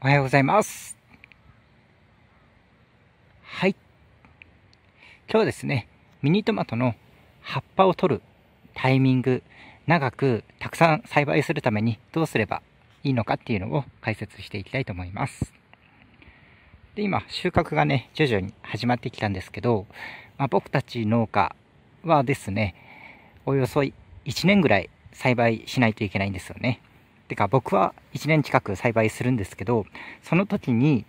おはようございます。はい。今日はですね、ミニトマトの葉っぱを取るタイミング、長くたくさん栽培するためにどうすればいいのかっていうのを解説していきたいと思います。で、今、収穫がね、徐々に始まってきたんですけど、まあ、僕たち農家はですね、およそ1年ぐらい栽培しないといけないんですよね。てか僕は1年近く栽培するんですけどその時に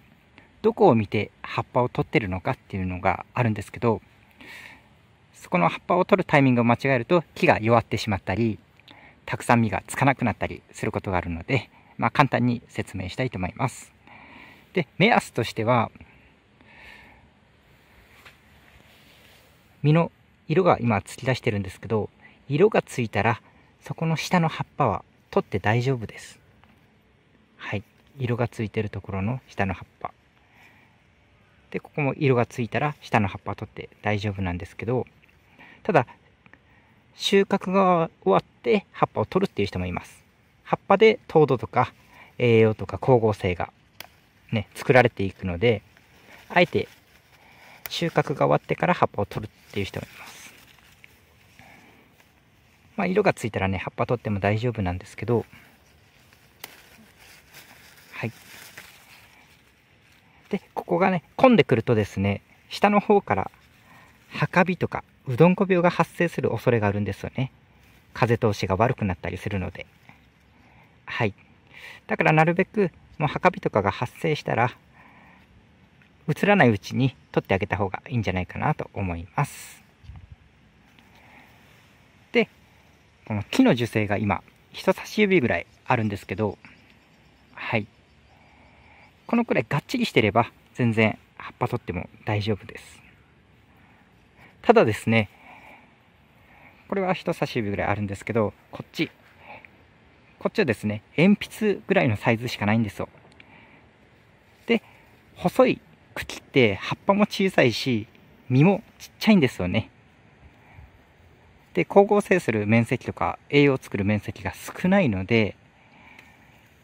どこを見て葉っぱを取ってるのかっていうのがあるんですけどそこの葉っぱを取るタイミングを間違えると木が弱ってしまったりたくさん実がつかなくなったりすることがあるので、まあ、簡単に説明したいと思います。で目安としては実の色が今突き出してるんですけど色がついたらそこの下の葉っぱは取って大丈夫です。はい。色がついてるところの下の葉っぱ。で、ここも色がついたら下の葉っぱ取って大丈夫なんですけど、ただ、収穫が終わって葉っぱを取るっていう人もいます。葉っぱで糖度とか栄養とか光合成がね、作られていくので、あえて収穫が終わってから葉っぱを取るっていう人もいます。まあ、色がついたらね、葉っぱ取っても大丈夫なんですけど、はい。で、ここがね、混んでくるとですね、下の方からハカビとかうどんこ病が発生する恐れがあるんですよね。風通しが悪くなったりするので。はい。だからなるべく、もうハカビとかが発生したら、映らないうちに取ってあげた方がいいんじゃないかなと思います。で、この木の樹勢が今、人差し指ぐらいあるんですけど、はい。このくらいがっちりしてれば、全然葉っぱ取っても大丈夫です。ただですね、これは人差し指ぐらいあるんですけど、こっち、こっちはですね、鉛筆ぐらいのサイズしかないんですよ。で、細い茎って葉っぱも小さいし、実もちっちゃいんですよね。で光合成する面積とか栄養を作る面積が少ないので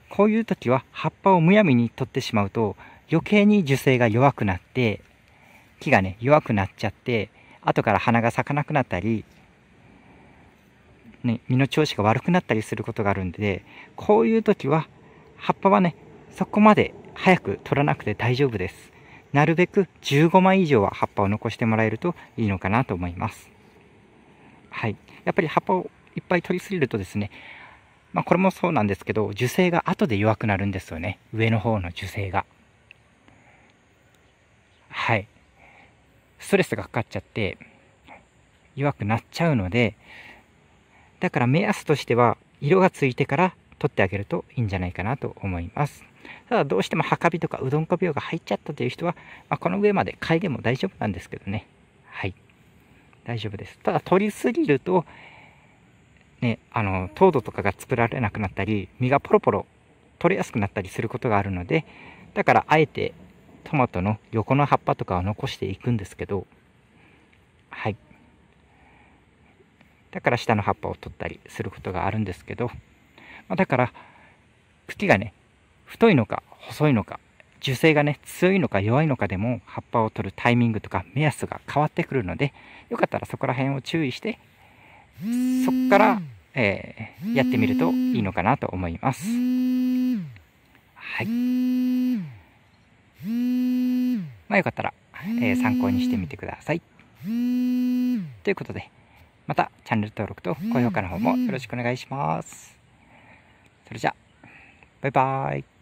こういう時は葉っぱをむやみに取ってしまうと余計に樹勢が弱くなって木がね弱くなっちゃって後から花が咲かなくなったり、ね、実の調子が悪くなったりすることがあるんでこういう時は葉っぱはねそこまで早く取らなくて大丈夫です。なるべく15枚以上は葉っぱを残してもらえるといいのかなと思います。はい。やっぱり葉っぱをいっぱい取りすぎるとですね、まあこれもそうなんですけど、樹勢が後で弱くなるんですよね。上の方の樹勢が。はい。ストレスがかかっちゃって弱くなっちゃうので、だから目安としては色がついてから取ってあげるといいんじゃないかなと思います。ただどうしてもハカビとかうどんこ病が入っちゃったという人は、まあ、この上まで嗅いでも大丈夫なんですけどね。はい。大丈夫です。ただ取りすぎると、ね、あの、糖度とかが作られなくなったり、実がポロポロ取れやすくなったりすることがあるので、だからあえてトマトの横の葉っぱとかを残していくんですけど、はい。だから下の葉っぱを取ったりすることがあるんですけど、まあ、だから茎がね、太いのか細いのか樹勢がね、強いのか弱いのかでも葉っぱを取るタイミングとか目安が変わってくるので、よかったらそこら辺を注意して、そこから、えー、やってみるといいのかなと思います。はい。まあよかったら、えー、参考にしてみてください。ということで、またチャンネル登録と高評価の方もよろしくお願いします。それじゃあ、バイバーイ。